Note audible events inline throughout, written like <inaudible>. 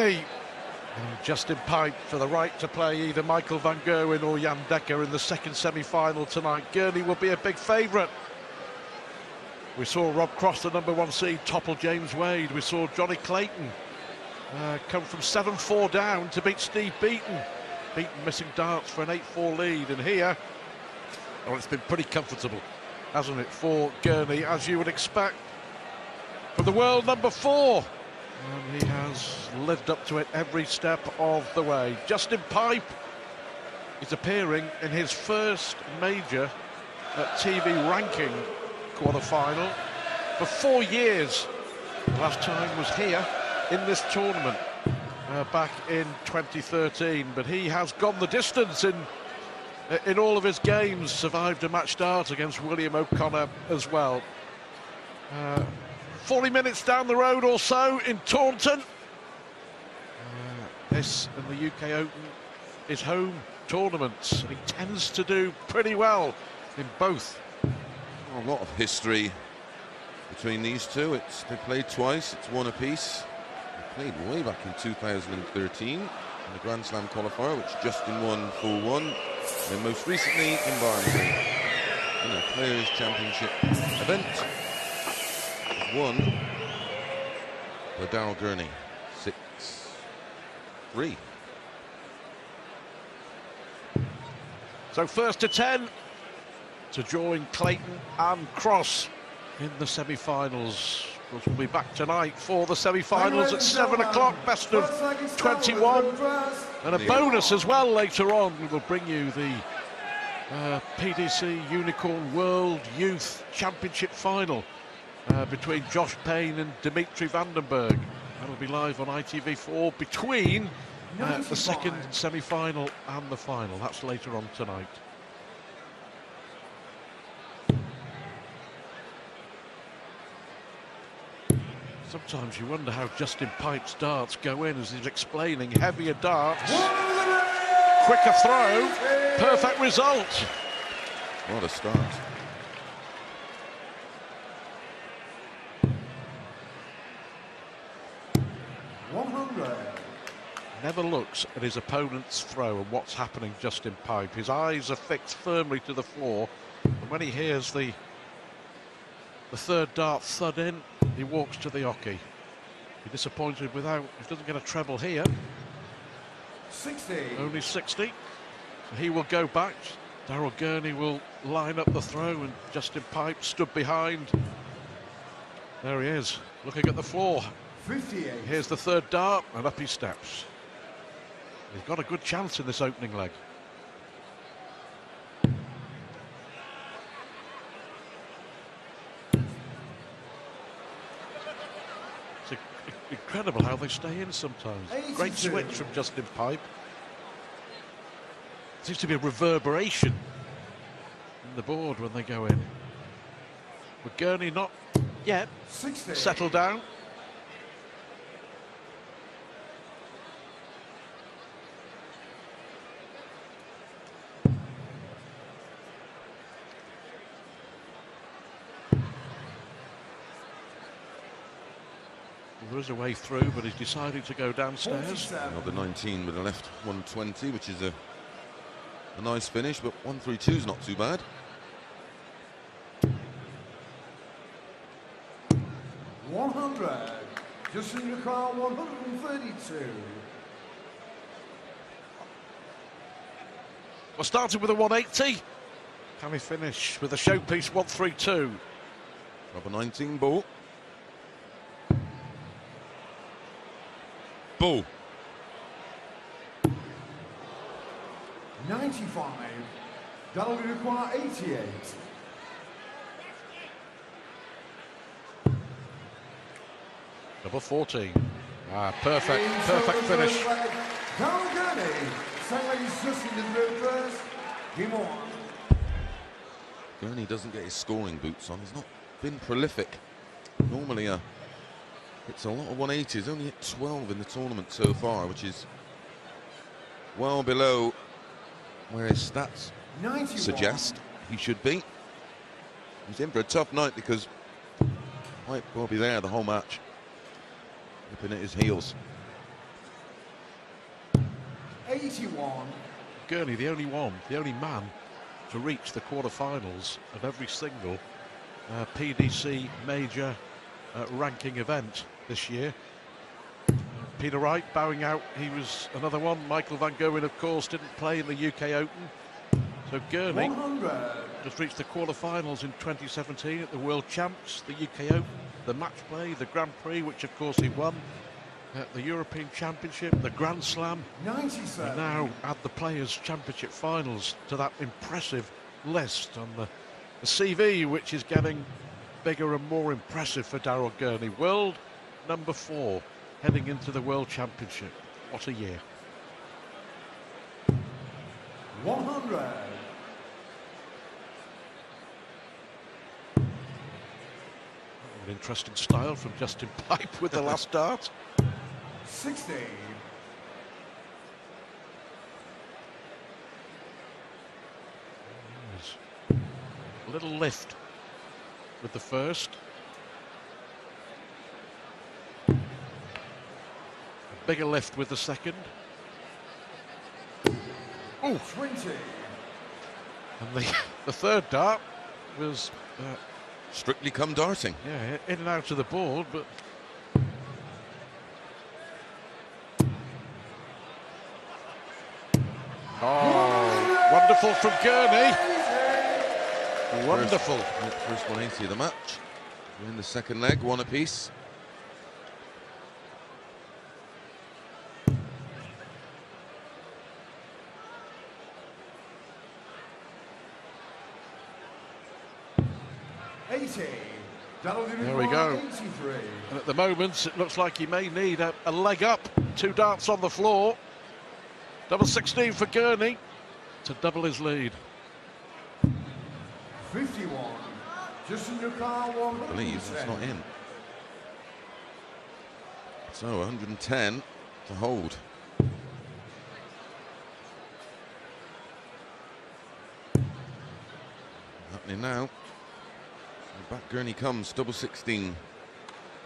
And Justin Pipe for the right to play either Michael van Gerwen or Jan Dekker in the second semi-final tonight. Gurney will be a big favourite. We saw Rob Cross, the number one seed, topple James Wade. We saw Johnny Clayton uh, come from 7-4 down to beat Steve Beaton. Beaton missing darts for an 8-4 lead. And here, well, it's been pretty comfortable, hasn't it, for Gurney, as you would expect. For the world number four. And he has lived up to it every step of the way. Justin Pipe is appearing in his first major TV ranking quarter-final for four years. Last time was here in this tournament uh, back in 2013, but he has gone the distance in in all of his games, survived a match start against William O'Connor as well. Uh, 40 minutes down the road or so in Taunton. Uh, this and the UK Open is home tournaments. He tends to do pretty well in both. A lot of history between these two. It's they played twice. It's one apiece. They played way back in 2013 in the Grand Slam qualifier, which Justin won 4-1. And most recently in Barnsley in a Players' Championship event won by Daryl Gurney, 6-3. So first to 10 to join Clayton and Cross in the semi-finals. Of we'll be back tonight for the semi-finals at 7 o'clock, best of 21. And a bonus as well later on. We will bring you the uh, PDC Unicorn World Youth Championship final uh, between Josh Payne and Dimitri Van den Bergh. That'll be live on ITV4 between uh, the second semi-final and the final. That's later on tonight. Sometimes you wonder how Justin Pipe's darts go in as he's explaining heavier darts. Quicker throw, perfect result. What a start. Never looks at his opponent's throw and what's happening Justin Pipe. His eyes are fixed firmly to the floor. And when he hears the the third dart thud in, he walks to the oche. Be disappointed without, he doesn't get a treble here. 60. Only 60. So he will go back. Daryl Gurney will line up the throw and Justin Pipe stood behind. There he is, looking at the floor. 58. Here's the third dart and up he steps. He's got a good chance in this opening leg. It's incredible how they stay in sometimes. Great switch from Justin Pipe. Seems to be a reverberation in the board when they go in. But Gurney not yet settled down. There is a way through, but he's decided to go downstairs. 47. Another 19 with a left 120, which is a, a nice finish, but 132 is not too bad. One hundred. Justin Leclerc, 132. Well, started with a 180. Can he finish with a showpiece 132? Rubber 19 ball. Ball. 95. That'll require 88. Double 14. Ah, perfect, perfect finish. Daryl Gurney. Second leg in the first. Game on. Gurney doesn't get his scoring boots on. He's not been prolific. Normally, uh, it's a lot of 180s. Only hit 12 in the tournament so far, which is well below where his stats 91. suggest he should be. He's in for a tough night because Pipe will be there the whole match, nipping at his heels. 81. Gurney, the only one, the only man to reach the quarterfinals of every single uh, PDC major uh, ranking event this year. Peter Wright bowing out, he was another one. Michael Van Gerwen, of course, didn't play in the UK Open. So Gurney 100. just reached the quarterfinals in 2017 at the World Champs, the UK Open, the Match Play, the Grand Prix, which of course he won, uh, the European Championship, the Grand Slam, 97. and now add the Players' Championship finals to that impressive list on the, the CV, which is getting bigger and more impressive for Daryl Gurney. World number four, heading into the World Championship. What a year. 100. An interesting style from Justin <laughs> Pipe with the last dart. 60. A little lift with the first. A bigger lift with the second. Oh, 20. and the, <laughs> the third dart was uh, Strictly come darting. yeah in and out of the board, but oh, wonderful from Gurney. Wonderful. First, first 180 of the match. We're in the second leg, one apiece. Eighty. That'll There we go. And at the moment, it looks like he may need a, a leg up. Two darts on the floor. Double 16 for Gurney to double his lead. 51. Justin Yukar, one. I believe it's not in. So 110 to hold. Happening now. So back Gurney comes, double 16.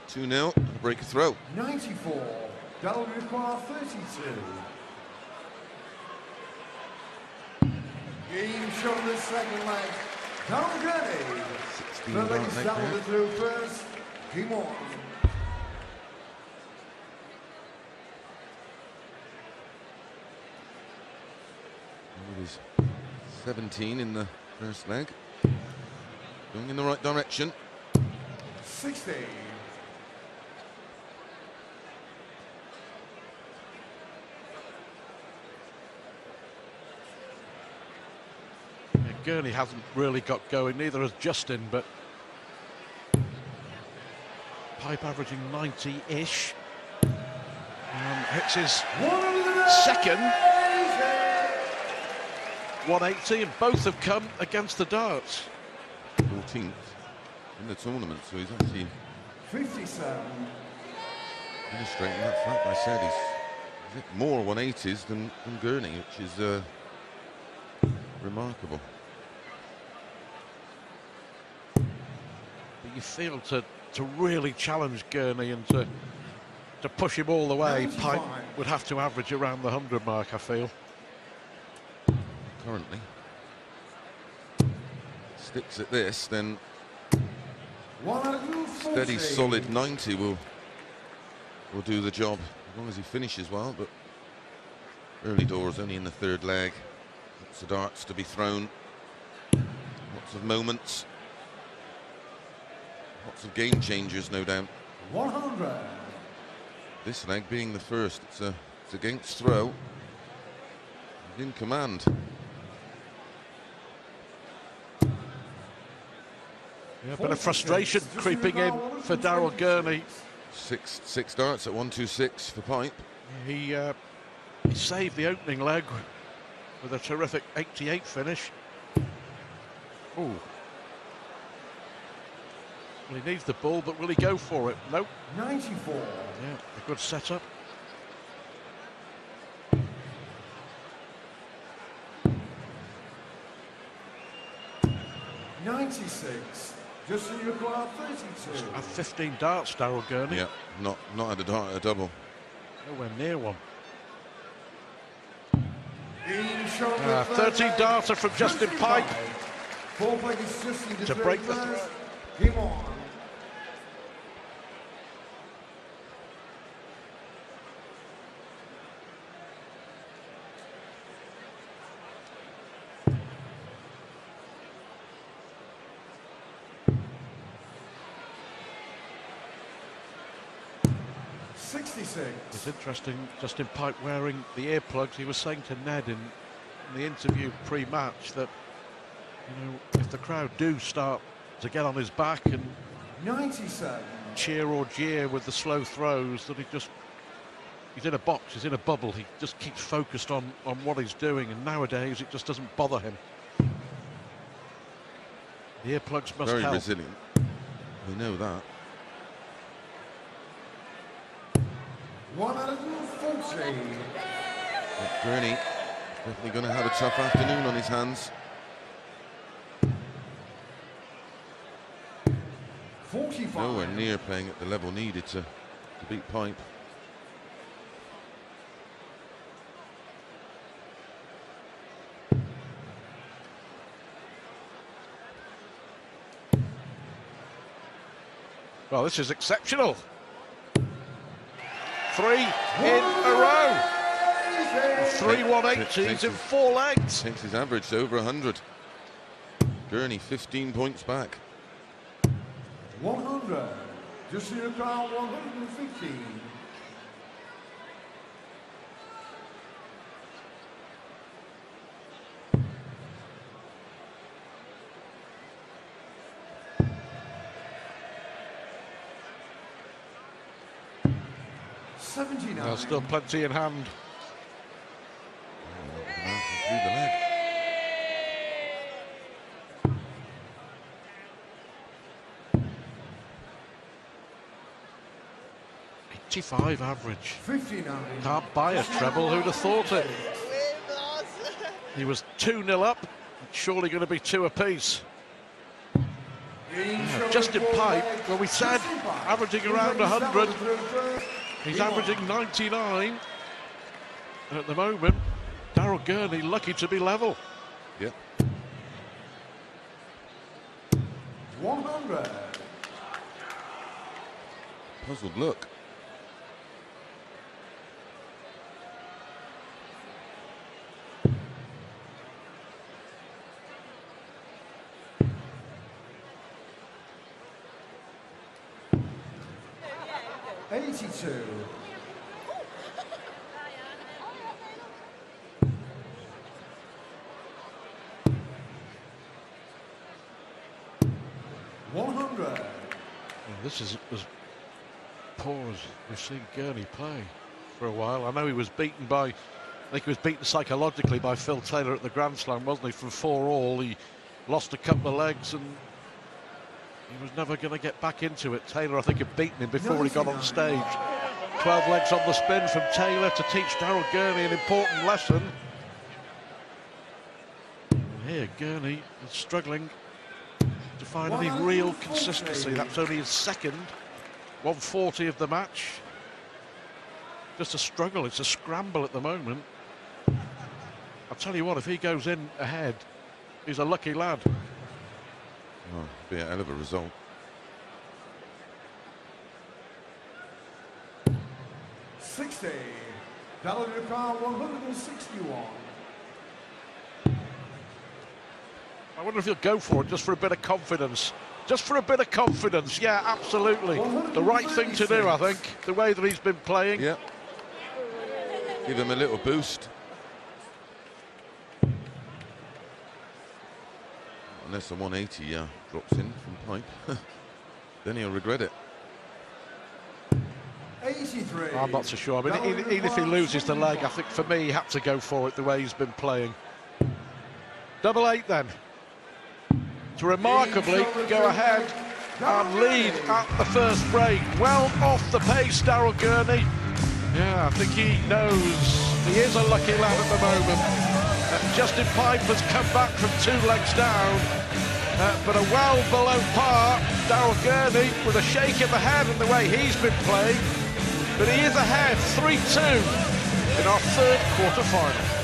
2 0 and a break of throw. 94. That'll require 32. Game shown the second leg. Daryl Gurney. 16 The dart legs leg down the through first. Game on. It was 17 in the first leg. Going in the right direction. 60. Yeah, Gurney hasn't really got going, neither has Justin, but Pipe averaging 90-ish. Um, hits his One of the second, 180, and both have come against the darts. 14th in the tournament, so he's actually 57. illustrating that fact. I said he's, he's hit more 180s than, than Gurney, which is uh, remarkable. But you feel to, to really challenge Gurney and to to push him all the way, Pipe 95. would have to average around the 100 mark, I feel. Currently, sticks at this, then steady, solid 90 will will do the job as long as he finishes well. But early doors, only in the third leg. Lots of darts to be thrown. Lots of moments. Lots of game changers, no doubt. 100. This leg being the first, it's a it's against throw. He's in command. Yeah, a bit of frustration creeping in for Daryl Gurney. Six six darts at one two six for Pipe. He, uh, he saved the opening leg with a terrific 88 finish. Ooh. Well, he needs the ball, but will he go for it? Nope. 94. Yeah, a good setup. Ninety-six. Justin require thirty-two. Had 15 darts, Daryl Gurney. Yeah, not not at a dart, a double. Nowhere near one. Uh, 13 third darter from Justin Pipe. Four players Justin To break the. Game on. Sixty-six. It's interesting, Justin Pipe wearing the earplugs. He was saying to Ned in, in the interview pre-match that, you know, if the crowd do start to get on his back and Ninety-seven. cheer or jeer with the slow throws, that he just he's in a box, he's in a bubble. He just keeps focused on on what he's doing, and nowadays it just doesn't bother him. The earplugs must Very help. resilient. We know that. One hundred and forty. But Gurney definitely going to have a tough afternoon on his hands. Forty-five. Nowhere near playing at the level needed to, to beat Pipe. Well, this is exceptional. Three in a row. Three 180s in four legs. Takes his average to over 100. Gurney 15 points back. One hundred. Justin Crown one hundred and fifteen. Seventy-nine. There's still plenty in hand. Through the leg. 85 average. Fifty-nine. Can't buy a treble, who'd have thought it? He was 2 0 up, surely going to be two apiece. Justin Pipe, well, we said averaging around 100. He's averaging 99 at the moment. Daryl Gurney lucky to be level. Yep. One hundred. Puzzled look. Eighty-two. One hundred. Well, this is as poor as we've seen Gurney play for a while. I know he was beaten by, I think he was beaten psychologically by Phil Taylor at the Grand Slam, wasn't he? From four all, he lost a couple of legs and he was never going to get back into it. Taylor, I think, had beaten him before he got on stage. 12 legs on the spin from Taylor to teach Daryl Gurney an important lesson. And here, Gurney is struggling find any real consistency. That's only his second 140 of the match. Just a struggle, it's a scramble at the moment. I'll tell you what, if he goes in ahead, he's a lucky lad. Oh, be a hell of a result. Sixty. Dollar car 161. I wonder if he'll go for it just for a bit of confidence. Just for a bit of confidence, yeah, absolutely. The right thing to do, I think, the way that he's been playing. Yep. Give him a little boost. Unless the 180 uh, drops in from Pipe. <laughs> then he'll regret it. Eighty-three. I'm not so sure. I mean, even, even if he loses the leg, I think for me, he had to go for it the way he's been playing. Double eight then. To remarkably go ahead and lead at the first break. Well off the pace, Daryl Gurney. Yeah, I think he knows he is a lucky lad at the moment. Uh, Justin Pipe has come back from two legs down, uh, but a well below par. Daryl Gurney with a shake of the head and the way he's been playing. But he is ahead, 3-2 in our third quarter final.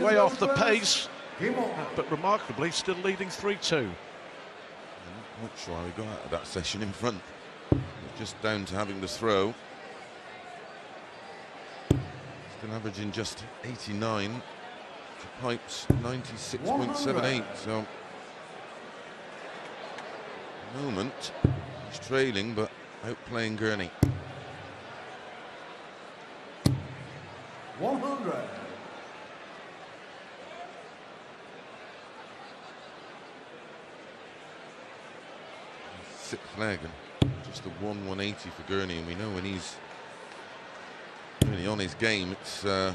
Way off the pace, but remarkably still leading 3-2. I'm not sure how he got out of that session in front. Just down to having the throw. Still averaging just 89. To Pipes 96.78. So, moment, he's trailing but outplaying Gurney. 100. Sixth leg and just a 1 180 for Gurney. And we know when he's really on his game, it's uh,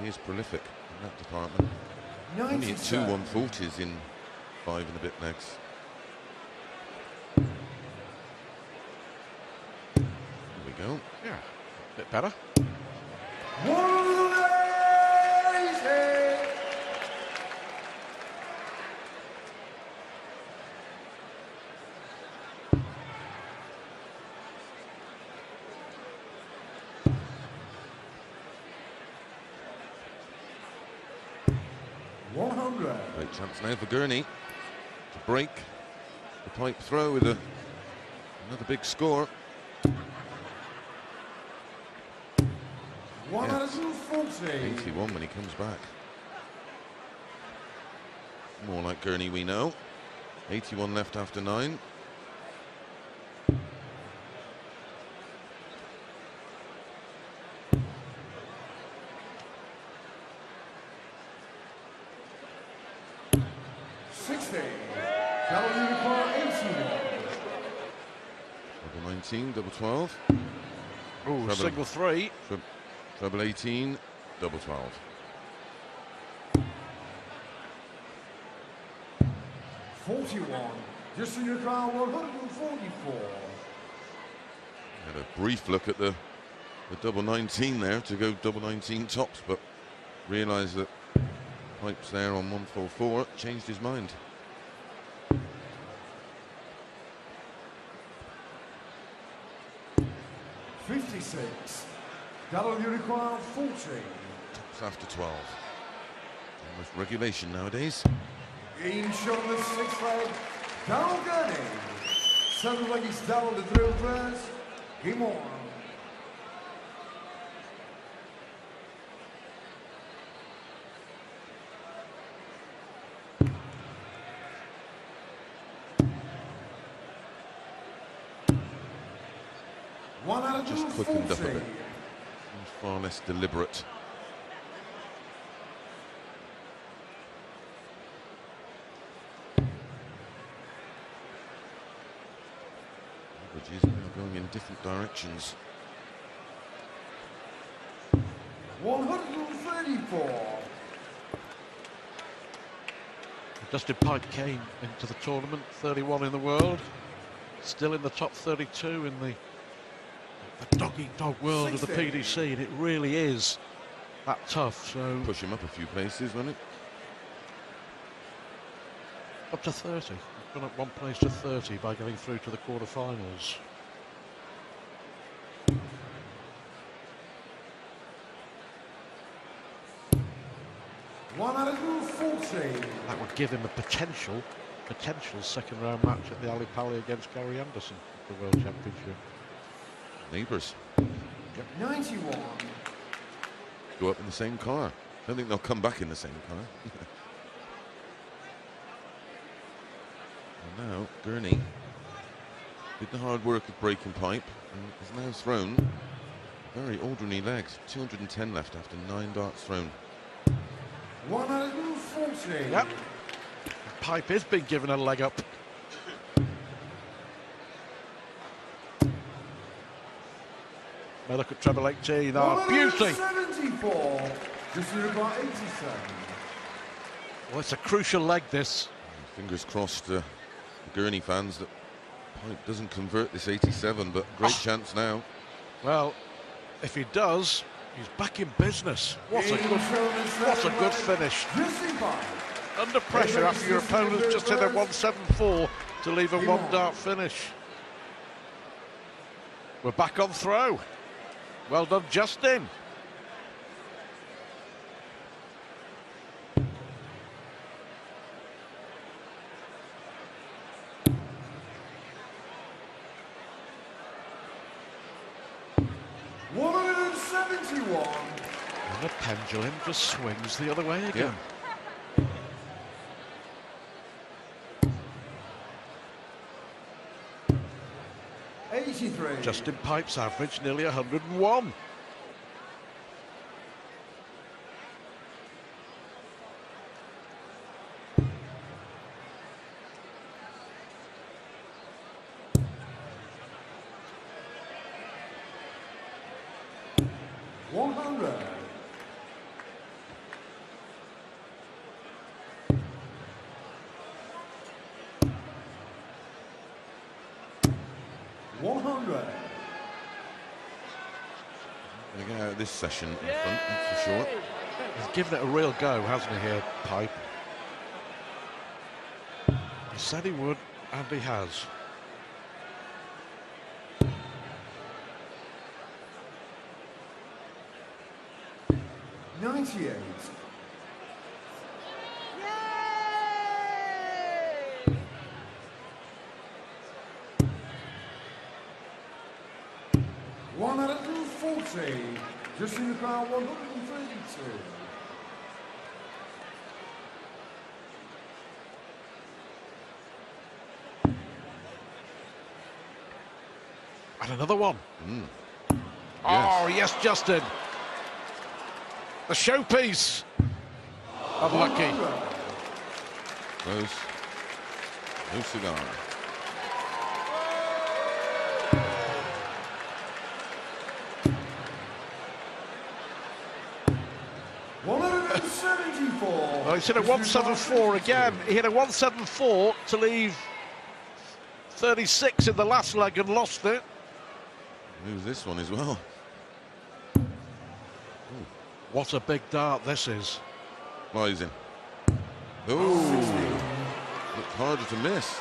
he is prolific in that department. Only hit two 97. 140s in five and a bit legs. There we go. Yeah, a bit better. 180. One hundred. Great chance now for Gurney to break the pipe throw with a, another big score. One Yeah. hundred and forty. 81 when he comes back. More like Gurney we know. 81 left after nine. Sixty. Double unicorn eighty-one. Double 19, double 12. Ooh, Trouble. single three. Tre- treble 18, double 12. Forty-one. Just in your Unicorn one hundred and forty-four. Had a brief look at the, the double 19 there to go double 19 tops, but realised that pipes there on 144 changed his mind. Fifty-six. Double unicorn forty. Tops after 12. Almost regulation nowadays. In shot the sixth leg. Daryl Gurney. Seven leg is double the drill press. Game on. One out of Just two, quickened up a bit. Far less deliberate. Averages now going in different directions. 134. Justin Pipe came into the tournament, 31 in the world, still in the top 32 in the, the dog-eat-dog world of the PDC, and it really is that tough. So Push him up a few places, won't it? up to 30. He's gone up one place to 30 by getting through to the quarterfinals. One out of two, 40. That would give him a potential, potential second round match at the Ali Pali against Gary Anderson at the World Championship. Neighbours 91. go up in the same car. I Don't think they'll come back in the same car. <laughs> and now Gurney did the hard work of breaking pipe and is now thrown very ordinary legs. 210 left after nine darts thrown. One out of two, 40. Yep. Pipe has been given a leg up. Now look at treble 18. Oh, beauty! 74. Just about 87. Well, it's a crucial leg, this. Fingers crossed, uh, the Gurney fans, that Pipe doesn't convert this 87, but great Oh. chance now. Well, if he does, he's back in business. What a good, what a good finish. Under pressure after your opponent's just hit a 174 to leave a one dart finish. We're back on throw. Well done, Justin. One hundred and seventy-one. And the pendulum just swings the other way again. Yeah. Justin Pipe's average nearly 101. One hundred. One hundred. Gonna get out of this session in front, that's for sure. He's given it a real go, hasn't he, here, Pipe? He said he would, and he has. Ninety-eight. One hundred and forty. Just you can't. And another one. Mm. Oh, yes. Justin. The showpiece. Unlucky. Close. Lucy Garner. 174. Well, he's hit a 174 again. He hit a 174 to leave 36 in the last leg and lost it. Move this one as well. Ooh. What a big dart this is. Well, he's in. Ooh. Looked harder to miss.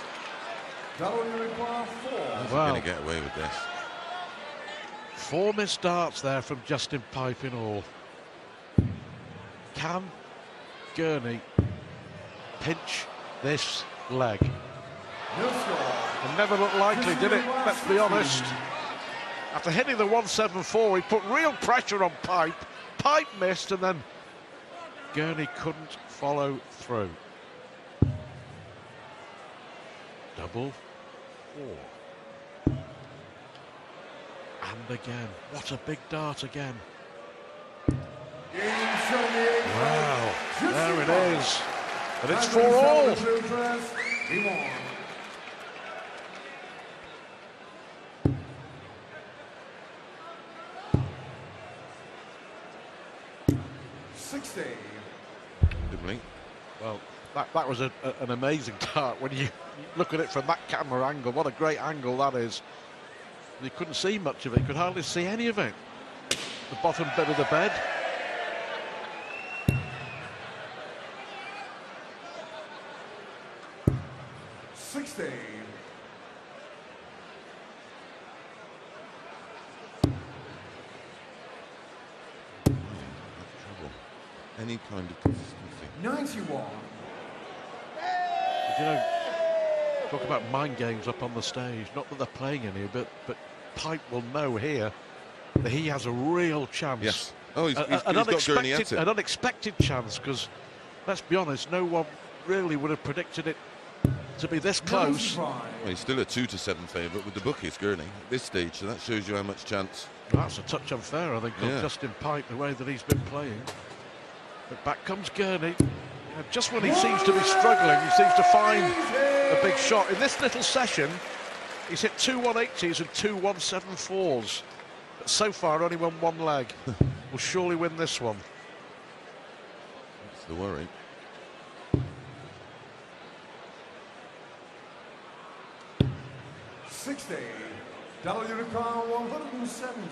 How's wow. going to get away with this? Four missed darts there from Justin Pipe in all. Can Gurney pinch this leg? It never looked likely, did it? Let's be honest. After hitting the 174, he put real pressure on Pipe. Pipe missed, and then Gurney couldn't follow through. Double four. And again. What a big dart again. There it is. it Pipe. is. And it's for all. shown the blue dress. He won. Sixty. Well, that, that was a, a- an amazing <laughs> dart when you look at it from that camera angle. What a great angle that is. You couldn't see much of it, you could hardly see any of it. The bottom bit of the bed. Sixty. Trouble. Any kind of consistency. Ninety-one. But, you know, talk about mind games up on the stage. Not that they're playing any, but but Pipe will know here that he has a real chance. Yes. Oh, he's, A- he's, an, he's got Gurney unexpected, at it. an unexpected chance because, let's be honest, no one really would have predicted it to be this close. Well, he's still a two to seven favourite with the bookies, Gurney, at this stage. So that shows you how much chance. That's a touch unfair, I think, on Yeah. Justin Pipe, the way that he's been playing. But back comes Gurney. Yeah, just when he seems to be struggling, he seems to find a big shot. In this little session, he's hit two 180s and two 174s. But so far, only won one leg. <laughs> Will surely win this one. That's the worry. Sixty. W require one hundred and seventy.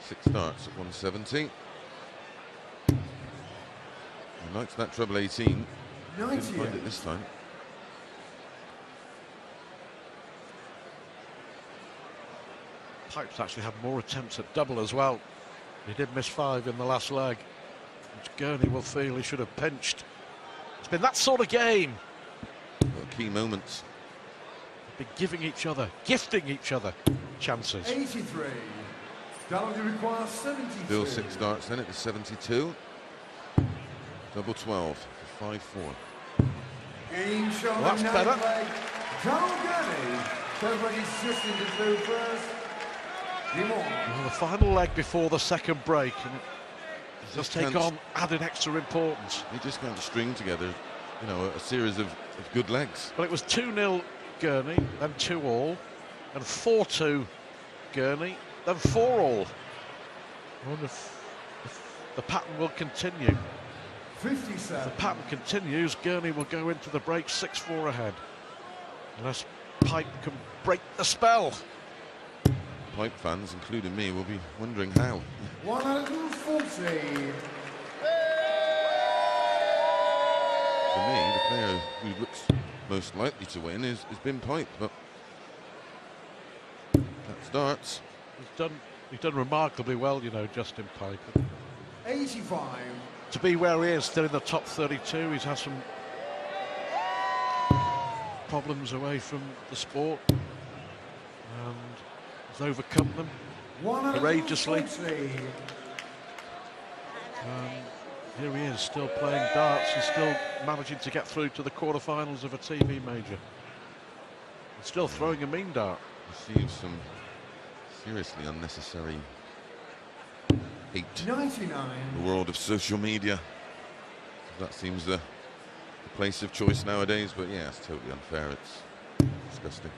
Six starts at 170. He likes that treble 18. Didn't find it this time. Pipe's actually had more attempts at double as well. He did miss five in the last leg, which Gurney will feel he should have pinched. It's been that sort of game. Got key moments. Been giving each other, gifting each other chances. Eighty-three. Penalty requires 72. Still six darts then it the 72. Double 12 5 4. Game Well, that's the better. ninth leg. Daryl Gurney. Everybody's just in the blue first. Game on. Well, the final leg before the second break, and it does Just take on added extra importance. He just can't string together, you know, a series of, of good legs. Well, it was 2 0 Gurney, then 2 all, and 4 2 Gurney, then 4 all. I wonder if, if the pattern will continue. If 57. the pattern continues, Gurney will go into the break 6 4 ahead. Unless Pipe can break the spell. Pipe fans, including me, will be wondering how. 140. For me, the player who looks most likely to win is, is Ben Pipe, but that starts. He's done, he's done remarkably well, you know, Justin Pipe. 85. To be where he is, still in the top 32. He's had some problems away from the sport and has overcome them. Courageously. 140. Um, here he is, still playing darts and still managing to get through to the quarterfinals of a TV major. And still throwing a mean dart. Receives some seriously unnecessary hate 99. the world of social media. That seems the, the place of choice nowadays, but yeah, it's totally unfair. It's disgusting.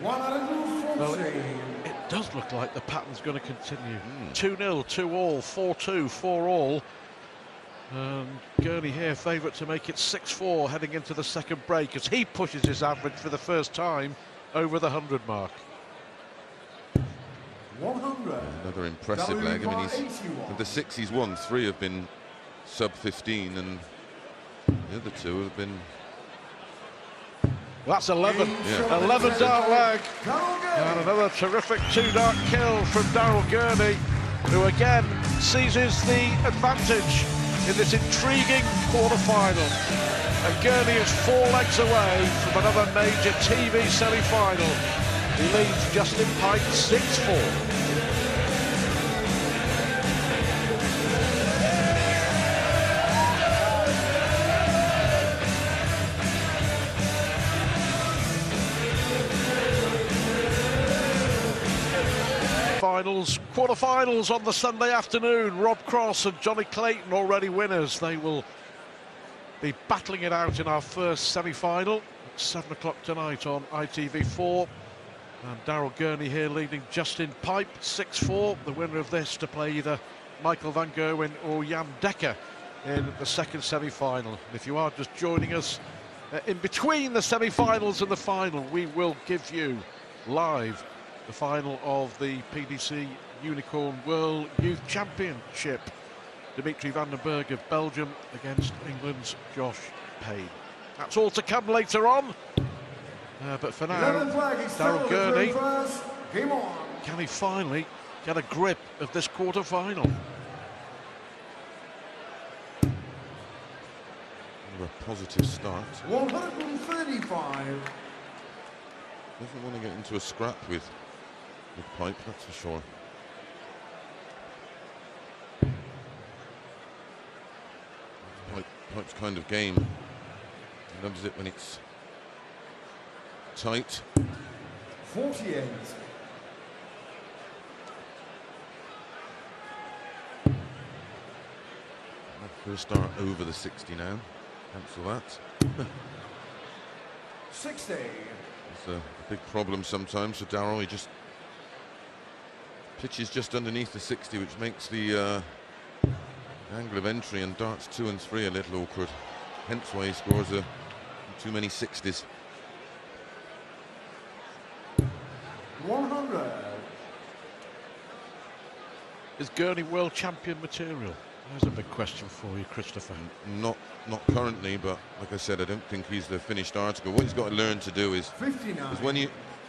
140. It does look like the pattern's going to continue. Hmm. 2 0, 2 all, 4 2, 4 all. And Gurney here, favourite to make it 6 4 heading into the second break as he pushes his average for the first time over the 100 mark. 100. Another impressive leg. I mean, he's, of the six he's won, three have been sub 15, and the other two have been. That's 11. Yeah. 11 dart leg. And another terrific two dart kill from Daryl Gurney, who again seizes the advantage in this intriguing quarter-final. And Gurney is four legs away from another major TV semi-final. He leads Justin Pipe 6-4. Finals, quarter-finals on the Sunday afternoon. Rob Cross and Johnny Clayton already winners. They will be battling it out in our first semi-final. Seven o'clock tonight on ITV4. And Daryl Gurney here leading Justin Pipe 6-4. The winner of this to play either Michael Van Gerwen or Jan Dekker in the second semi-final. If you are just joining us uh, in between the semi-finals and the final, we will give you live the final of the PDC Unicorn World Youth Championship. Dimitri van den Bergh of Belgium against England's Josh Payne. That's all to come later on. Uh, but for now, 11th leg. Daryl Gurney, in the blue first. Game on. can he finally get a grip of this quarter final? A positive start. 135. Doesn't want to get into a scrap with, with Pipe, that's for sure. Pipe, Pipe's kind of game. He loves it when it's tight. 48. First start over the 60 now. Cancel that. <laughs> 60. It's a, a big problem sometimes for Daryl. He just pitches just underneath the 60, which makes the uh, angle of entry and darts two and three a little awkward. Hence why he scores a, too many 60s. 100. Is Gurney world champion material? There's a big question for you, Christopher. Not not currently, but like I said, I don't think he's the finished article. What he's got to learn to do is, 59. is when you,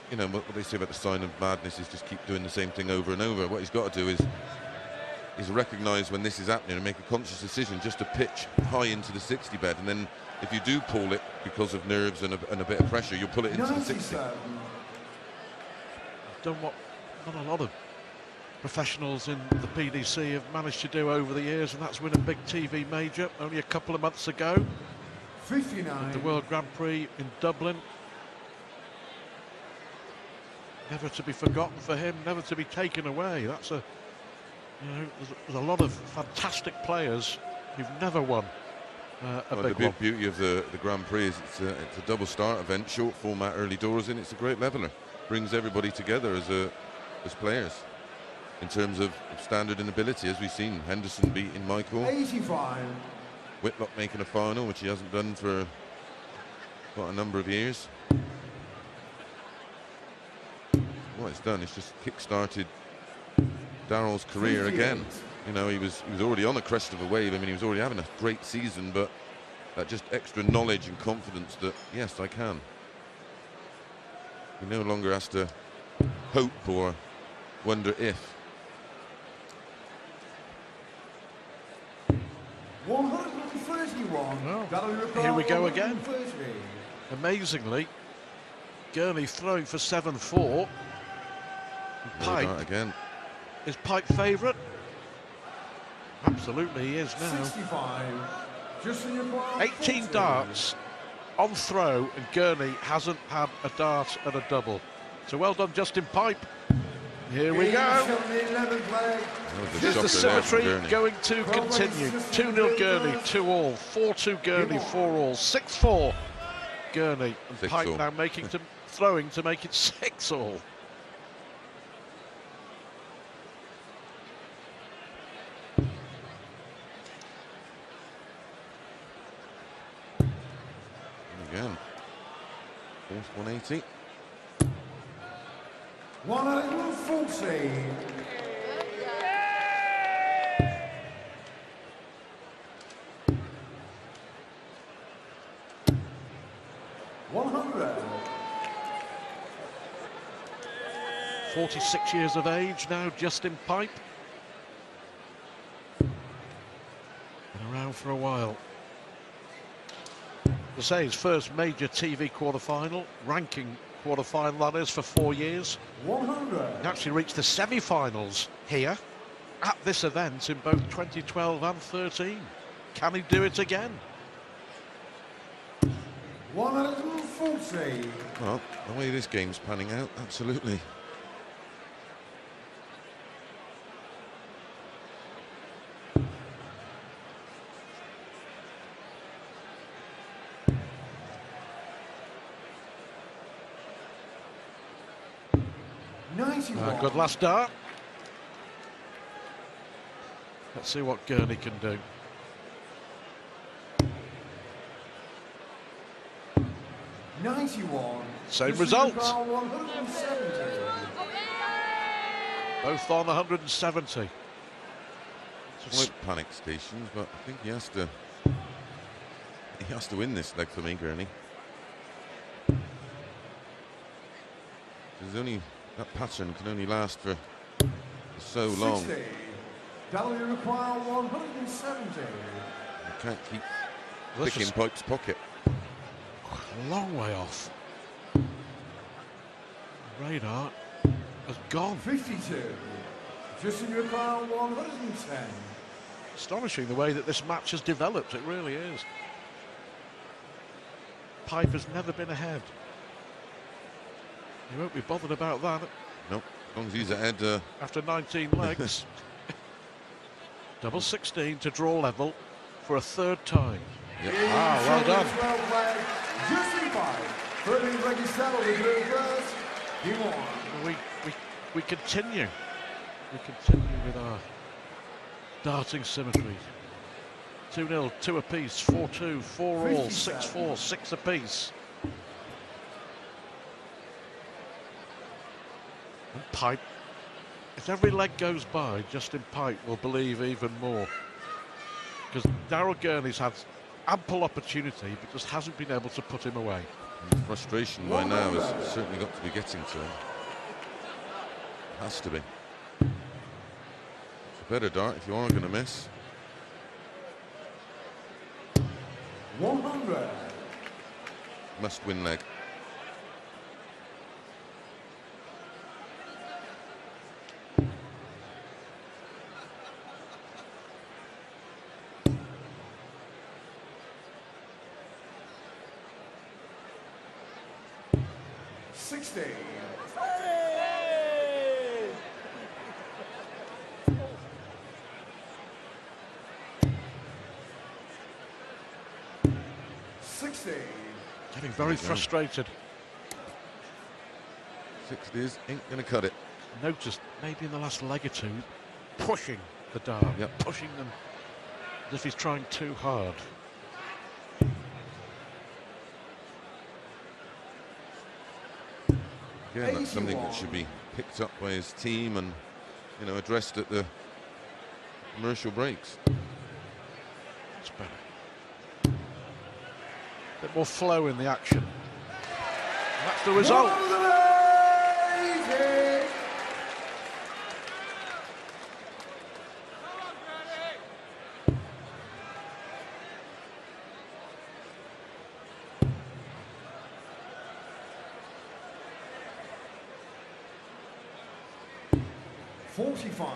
you know, what what they say about the sign of madness is just keep doing the same thing over and over. What he's got to do is is recognise when this is happening and make a conscious decision just to pitch high into the 60 bed, and then if you do pull it because of nerves and a, and a bit of pressure, you'll pull it into the 60. 97. done what not a lot of professionals in the PDC have managed to do over the years, and that's win a big TV major only a couple of months ago. 59. The World Grand Prix in Dublin. Never to be forgotten for him, never to be taken away. That's a, you know, there's, there's a lot of fantastic players who've never won uh, a Well, the big big one. beauty of the, the Grand Prix is it's a, it's a double start event, short format, early doors, and it's a great leveler. Brings everybody together as a as players in terms of standard and ability, as we've seen. Henderson beating Michael, 85. Whitlock making a final, which he hasn't done for quite a number of years. What it's done is just kick-started Daryl's career again. You know, he was he was already on the crest of a wave. I mean, he was already having a great season, but that just extra knowledge and confidence that yes, I can. He no longer has to hope or wonder if. 131. Well, That'll require here we go again. Amazingly, Gurney throwing for 7-4. And No Pipe, again. is Pipe favourite? Absolutely he is now. 65. Justin require 18 darts on throw, and Gurney hasn't had a dart and a double. So well done, Justin Pipe. Here we go. shot the 11th leg. That was a Here's the shocker there from symmetry Gurney. going to continue. 2 0 Gurney, 2 all. 4 2 Gurney, 4 all. 6 4 Gurney. And Six Pipe all. now making to, throwing to make it <laughs> 6 all. Again. Fourth 180. 140. One hundred. 46 years of age now, Justin Pipe. Been around for a while. To say his first major TV quarter-final, ranking quarter-final that is for four years. One hundred. He actually reached the semi-finals here at this event in both 2012 and 13. Can he do it again? One hundred and forty. Well, the way this game's panning out, absolutely. Ninety-one. Uh, good last dart. Let's see what Gurney can do. Ninety-one. Same Justin result. Carl, One hundred and seventy. Both on 170. Slight panic stations, but I think he has to. He has to win this leg for me, Gurney. There's only that pattern can only last for so long. 60. That'll require 170. You can't keep This picking is Pipe's pocket. a long way off. Radar has gone. 52. Justin require 110. Astonishing the way that this match has developed. It really is. Pipe has never been ahead. He won't be bothered about that Nope, as long as he's ahead. Uh, after 19 legs. <laughs> Double 16 to draw level for a third time. yeah. Ah, well done. 12 flag. Justin Pipe. Further Reggie Saddle to third first. He won. we, we, we continue. We continue with our darting symmetry. 2 0, 2 apiece, 4 2, 4 all, 6 4, 6 apiece. Pipe, if every leg goes by, Justin Pipe will believe even more. Because Daryl Gurney's had ample opportunity, but just hasn't been able to put him away. Frustration by now has certainly got to be getting to him. Has to be. It's a better dart if you are going to miss. 100. Must win leg. 60. Sixty. Getting very frustrated. 60s ain't going to cut it. Noticed maybe in the last leg or two, pushing the dart, Yep. pushing them as if he's trying too hard. Again, that's something that should be picked up by his team and, you know, addressed at the commercial breaks. It's better. bit more flow in the action. And that's the result. 45,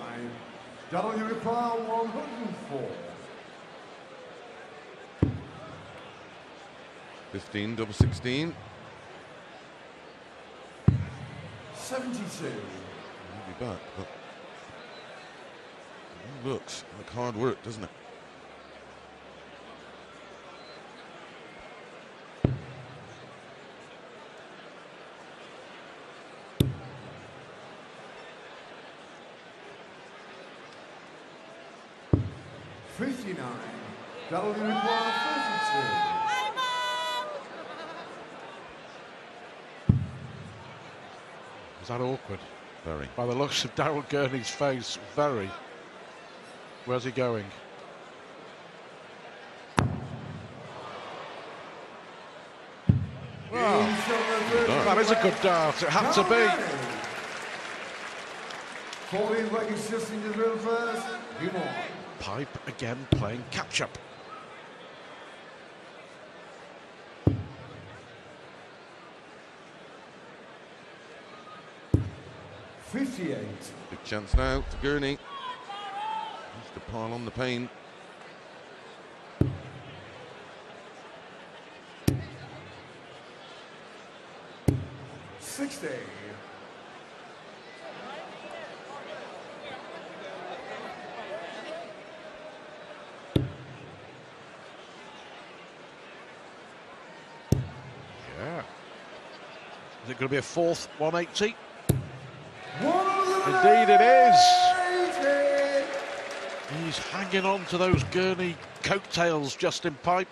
Daniel Require 104. 15, double 16. 72. He'll be back, but looks like hard work, doesn't it? That awkward? Very. By the looks of Daryl Gurney's face, very. Where's he going? Well, that is a good dart. It had to be. Fourteen Vikings just in the drill first. Pipe again playing catch up. Fifty-eight. Big chance now to Gurney. Needs to pile on the pain. Sixty. Yeah. Is it going to be a fourth 180? One of the Indeed it is. He's hanging on to those Gurney coattails, Justin Pipe.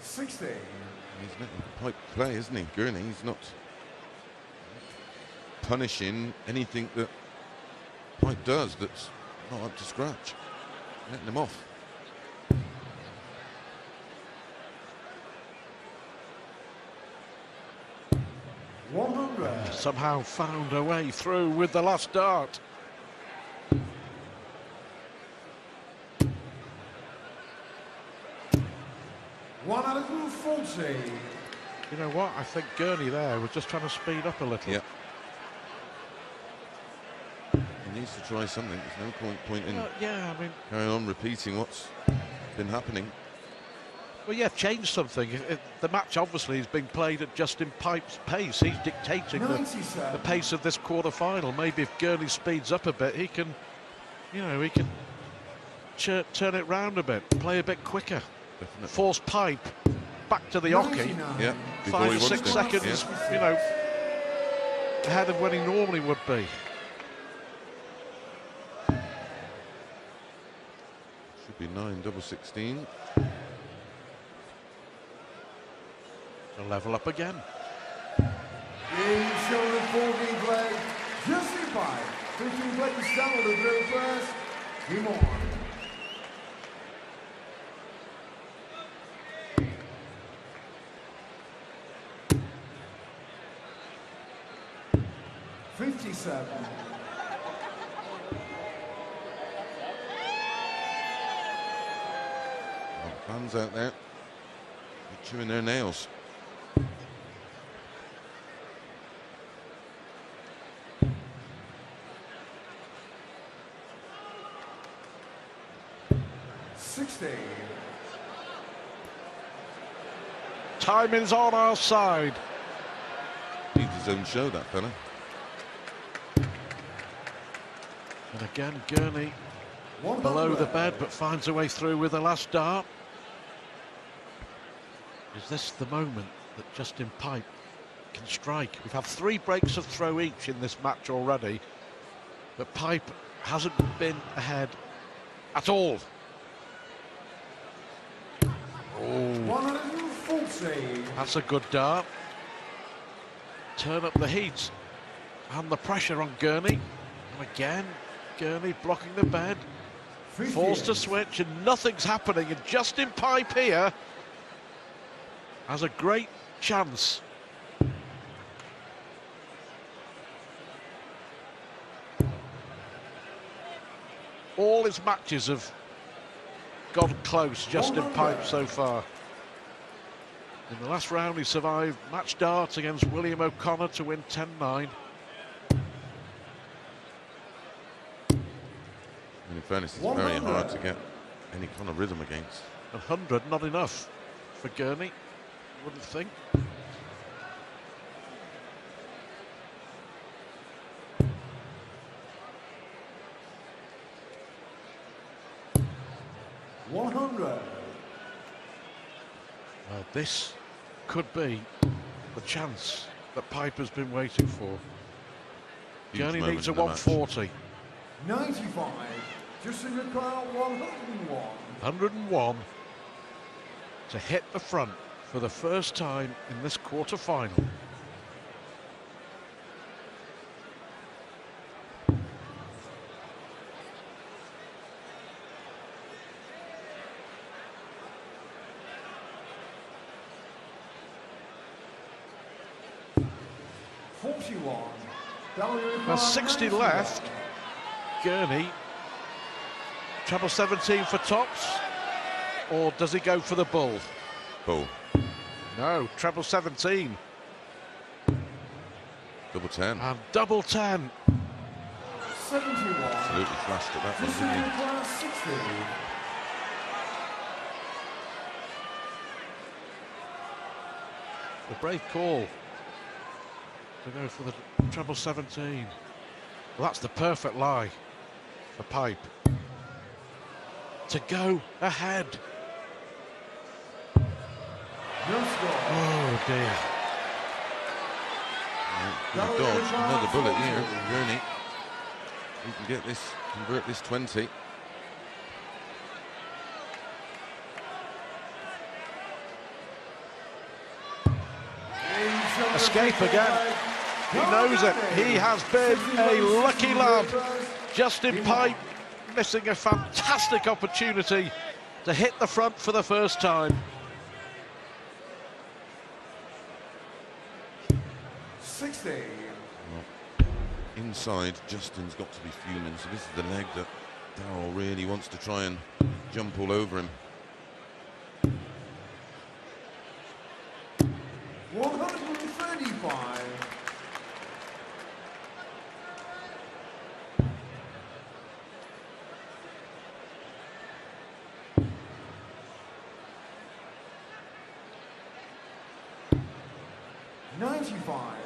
Sixty. He's letting the pipe play, isn't he? Gurney, he's not punishing anything that Pipe does that's not up to scratch. Letting him off. One hundred. Somehow found a way through with the last dart. One out of forty. You know what? I think Gurney there was just trying to speed up a little. Yeah. He needs to try something. There's no point, point in Well, yeah, I mean, carrying on repeating what's been happening. Well, yeah, change something. If- if the match obviously is being played at Justin Pipe's pace. He's dictating the, the pace of this quarter final. Maybe if Gurney speeds up a bit, he can, you know, he can ch- turn it round a bit, play a bit quicker, Definitely. force Pipe back to the hockey. Yeah, Five or six to. seconds, Yeah. you know, ahead of when he normally would be. Should be nine, double 16. To level up again. Game shown 14 play. Justin 15 play to with the drill first. He won. Fifty-seven. Well, fans out there chewing their nails. Sixty. Timing's on our side. Needs his own show, that fella. And again, Gurney 100. below the bed, but finds a way through with the last dart. Is this the moment that Justin Pipe can strike? We've had three breaks of throw each in this match already, but Pipe hasn't been ahead at all. Oh, that's a good dart. Turn up the heat and the pressure on Gurney. And again, Gurney blocking the bed. forced to switch and nothing's happening and Justin Pipe here has a great chance. All his matches have gone close Justin Pipe so far. In the last round he survived match dart against William O'Connor to win 10-9 And in fairness, it's very hard to get any kind of rhythm against. 100 not enough for Gurney I wouldn't think One hundred. Well, this could be the chance that Piper's been waiting for. Huge Gurney moment needs a in the match. 140. 95. Justin McCall, 101. 101 to hit the front for the first time in this quarter final. Forty-one. W. Well, 60 left. Gurney, treble 17 for tops, or does he go for the bull? Bull. No, treble 17 Double 10. and double 10. Seventy-one. Absolutely flashed at that one, didn't he? The brave call to go for the treble 17. Well, that's the perfect lie for Pipe. To go ahead. Oh dear. Gonna dodge another bullet here from Gurney. He can get this, convert this 20. Escape again. He knows it. He has been a lucky lad. Justin Pipe missing a fantastic opportunity to hit the front for the first time. Sixty. Inside, Justin's got to be fuming, so this is the leg that Daryl really wants to try and jump all over him. One hundred and thirty-five. Ninety-five.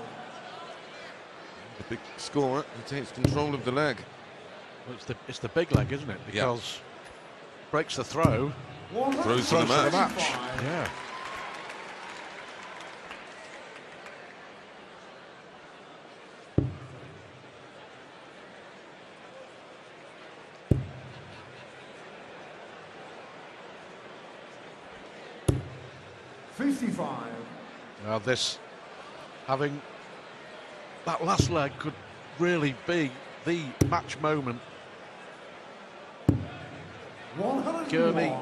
The big scorer, he takes control of the leg. Well, It's the, it's the big leg, isn't it? Yeah. Because breaks the throw. Throws to the Throws to the match. match. Yeah. Fifty-five. Now this, having that last leg could really be the match moment. One hundred Gurney.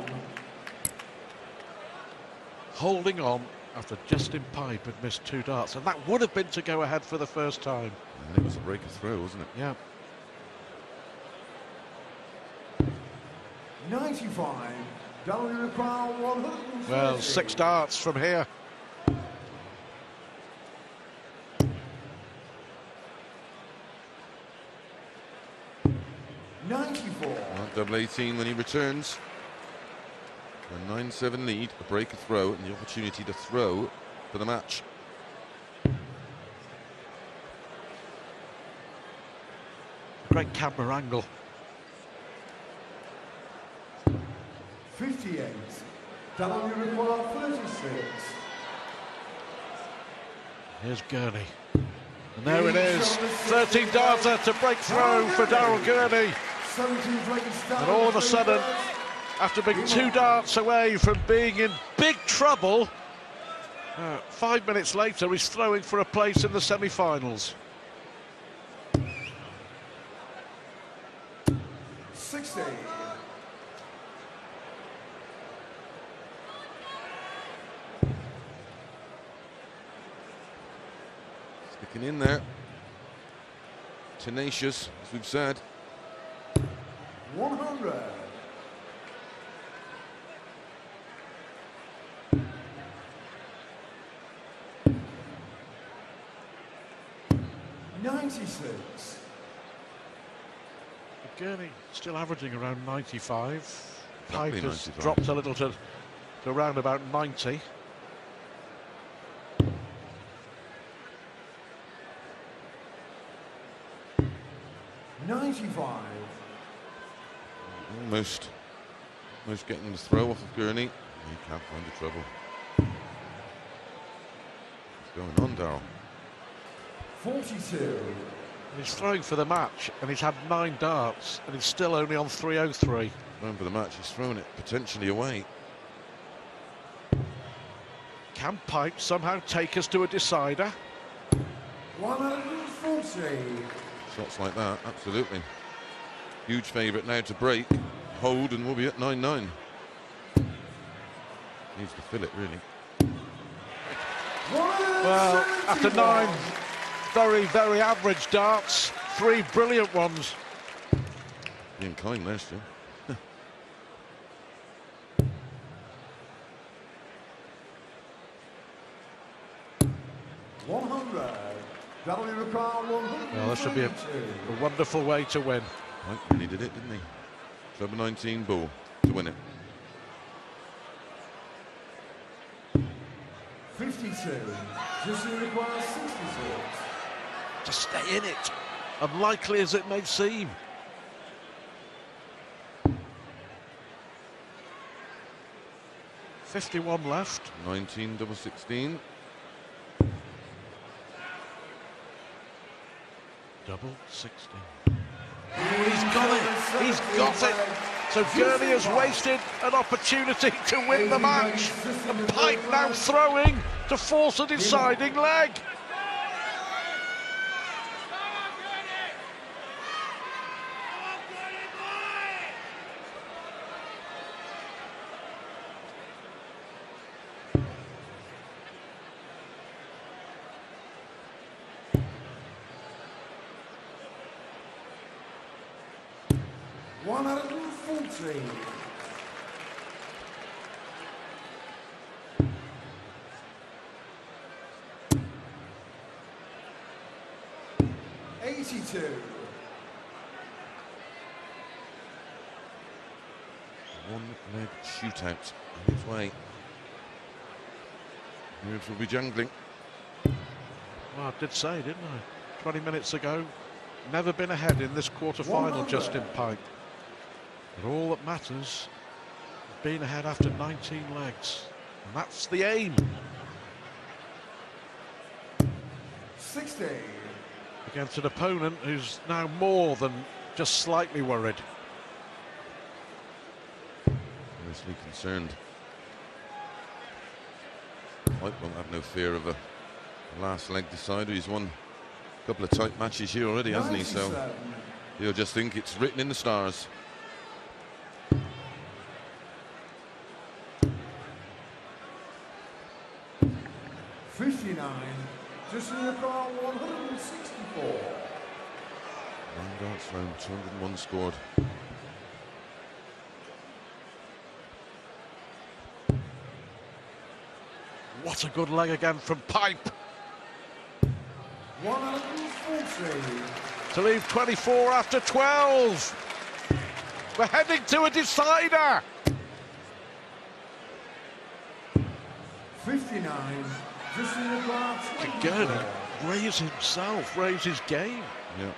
Holding on after Justin Pipe had missed two darts. And that would have been to go ahead for the first time. And it was a break of throw, wasn't it? Yeah. 95. W require 130. Well, six darts from here. Ninety-four. Well, double 18 when he returns. A 9-7 lead, a break, a throw, and the opportunity to throw for the match. Great camera angle. 58. W require 36. Here's Gurney. And there it is. 13 darter to break through for Daryl Gurney. 17 Dragons down. And all of a sudden, after being two darts away from being in big trouble, uh, five minutes later he's throwing for a place in the semi-finals. 60. Sticking in there. Tenacious, as we've said. 100. Ninety-six. Gurney still averaging around 95. Exactly Pipe has 95. dropped a little to, to around about 90. Ninety-five. Almost, almost getting the throw off of Gurney. He can't find the trouble. What's going on, Daryl? Forty-two. He's throwing for the match and he's had nine darts and he's still only on 303. Going for the match, he's thrown it potentially away. Can Pipe somehow take us to a decider? One hundred and forty. Shots like that, absolutely. Huge favourite now to break. Hold and we'll be at 9-9. Needs to fill it, really. Well, after nine very, very average darts, three brilliant ones. Being kind there, Stu. One hundred. One hundred. Well, that should be a, a wonderful way to win. Mike really did it, didn't he? Club 19 ball to win it. Fifty-two. Just requires sixty-six. To stay in it, unlikely as it may seem. Fifty-one left. 19 double 16. Double 16. Oh, he's got it. He's got it. So Gurney has wasted an opportunity to win the match. And Pipe now throwing to force a deciding leg. One hundred and. Eighty-two. One leg shootout on his way. Moves will be jungling. Well, I did say, didn't I? 20 minutes ago, never been ahead in this quarter-final, Justin Pipe. But all that matters is being ahead after 19 legs. And that's the aim Sixty. against an opponent who's now more than just slightly worried. Seriously concerned. White won't have no fear of a last leg decider. He's won a couple of tight matches here already, hasn't he? So 97. he'll just think it's written in the stars. Fifty-nine. Just require one hundred and sixty-four. Nine darts thrown, 201 scored. What a good leg again from Pipe One hundred and forty. to leave 24 after 12. We're heading to a decider. 59, Gurney raise himself, raise his game. Yeah.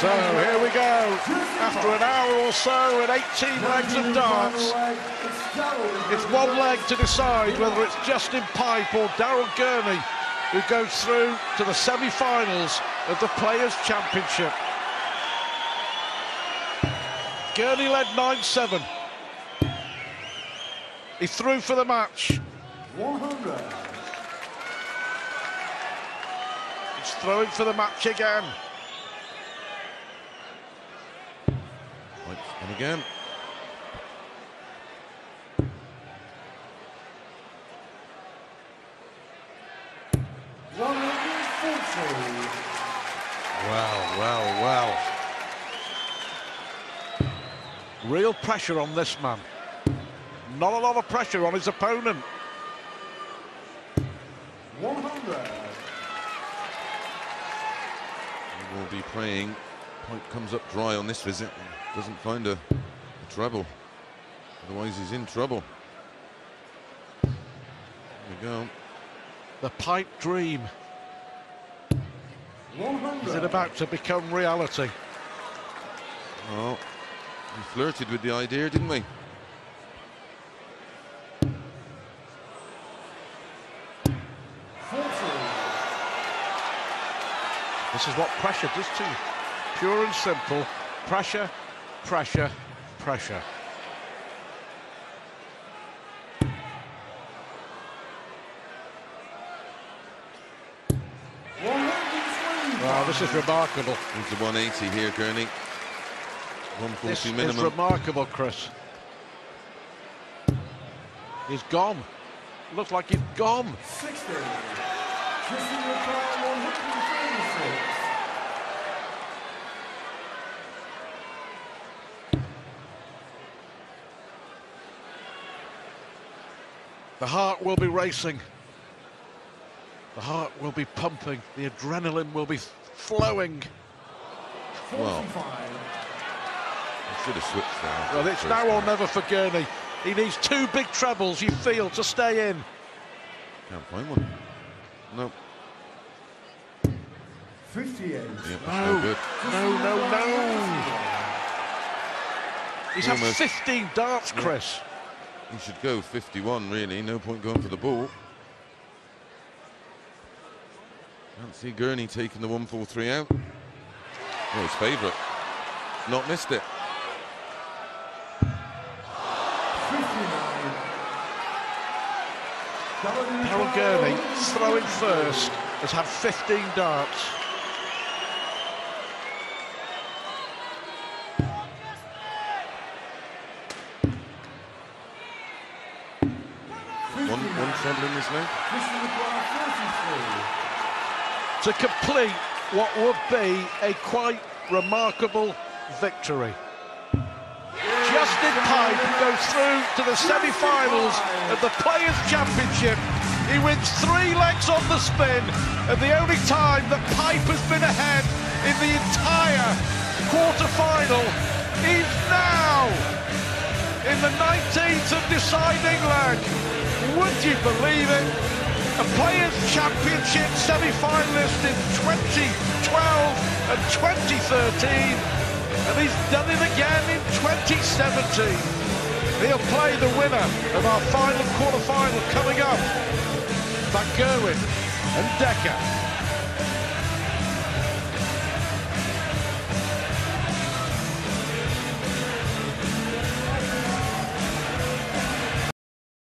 So here we go. After an hour or so and 18 legs of darts, it's one leg to decide whether it's Justin Pipe or Daryl Gurney who goes through to the semi-finals of the Players' Championship. Gurney led 9-7. He threw for the match. 100. He's throwing for the match again. And again. One hundred forty. Wow, wow, wow. Real pressure on this man. Not a lot of pressure on his opponent. One hundred. He will be playing. Point comes up dry on this visit. Doesn't find a, a treble. Otherwise, he's in trouble. There we go. The pipe dream. One Is it about to become reality? Oh, we flirted with the idea, didn't we? This is what pressure does to you. Pure and simple. Pressure, pressure, pressure. One hundred twenty. Wow, this is remarkable. He's the 180 here, Gurney. This 140 is remarkable, Chris. He's gone. Looks like he's gone. Sixty. Justin McGrath, one hundred thirty-six. The heart will be racing. The heart will be pumping. The adrenaline will be flowing. Well. I should have switched there. Well, it's now or never for Gurney. He needs two big trebles, you feel, to stay in. Can't find one. No. Fifty-eight. Yeah, that's No. no good. No, no, no. He's had 15 darts, Chris. He should go 51, really. No point going for the ball. Can't see Gurney taking the 143 out. Oh, his favourite. Not missed it. Fifty-nine. Daryl Gurney, throwing first, has had 15 darts. To complete what would be a quite remarkable victory. Justin Pipe goes through to the semi-finals of the Players' Championship. He wins three legs on the spin, and the only time that Pipe has been ahead in the entire quarter-final is now in the 19th of deciding leg. Would you believe it? A Players' Championship semi-finalist in 2012 and 2013, and he's done it again in 2017. He'll play the winner of our final quarter-final coming up. Van Gerwen and Dekker